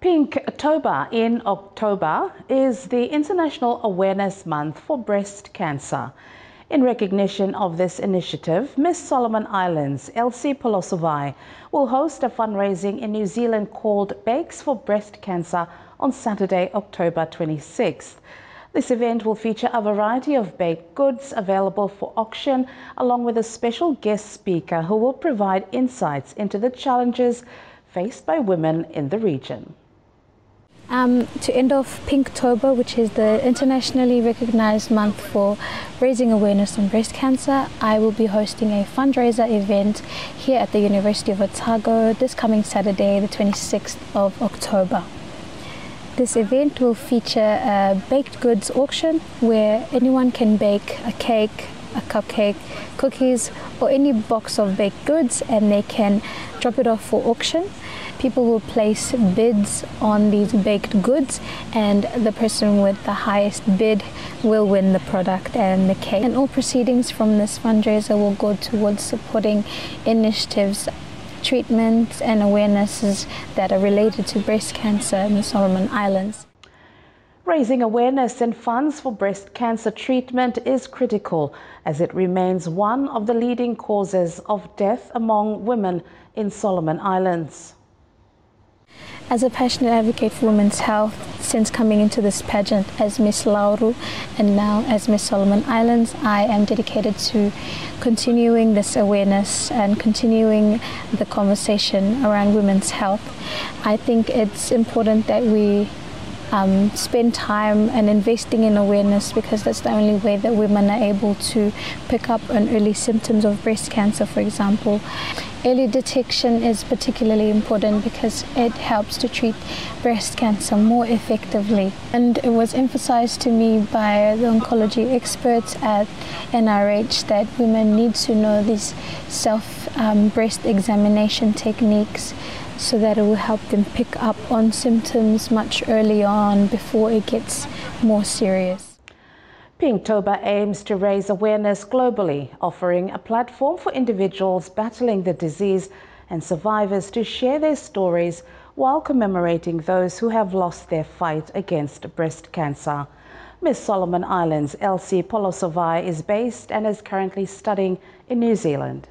Pinktober in October is the International Awareness Month for Breast Cancer. In recognition of this initiative, Miss Solomon Islands, Elsie Polosovai, will host a fundraising in New Zealand called Bakes for Breast Cancer on Saturday, October 26th. This event will feature a variety of baked goods available for auction, along with a special guest speaker who will provide insights into the challenges faced by women in the region. Um, to end off Pinktober, which is the internationally recognized month for raising awareness on breast cancer, I will be hosting a fundraiser event here at the University of Otago this coming Saturday, the 26th of October. This event will feature a baked goods auction where anyone can bake a cake, a cupcake, cookies, or any box of baked goods and they can drop it off for auction. People will place bids on these baked goods and the person with the highest bid will win the product and the cake. And all proceedings from this fundraiser will go towards supporting initiatives treatments and awarenesses that are related to breast cancer in the Solomon Islands. Raising awareness and funds for breast cancer treatment is critical as it remains one of the leading causes of death among women in Solomon Islands. As a passionate advocate for women's health, since coming into this pageant as Miss Lauru and now as Miss Solomon Islands, I am dedicated to continuing this awareness and continuing the conversation around women's health. I think it's important that we um, spend time and investing in awareness because that's the only way that women are able to pick up on early symptoms of breast cancer, for example. Early detection is particularly important because it helps to treat breast cancer more effectively. And it was emphasized to me by the oncology experts at NRH that women need to know these self um, breast examination techniques so that it will help them pick up on symptoms much earlier on before it gets more serious. Pinktober aims to raise awareness globally, offering a platform for individuals battling the disease and survivors to share their stories while commemorating those who have lost their fight against breast cancer. Miss Solomon Islands Elsie Polosovai is based and is currently studying in New Zealand.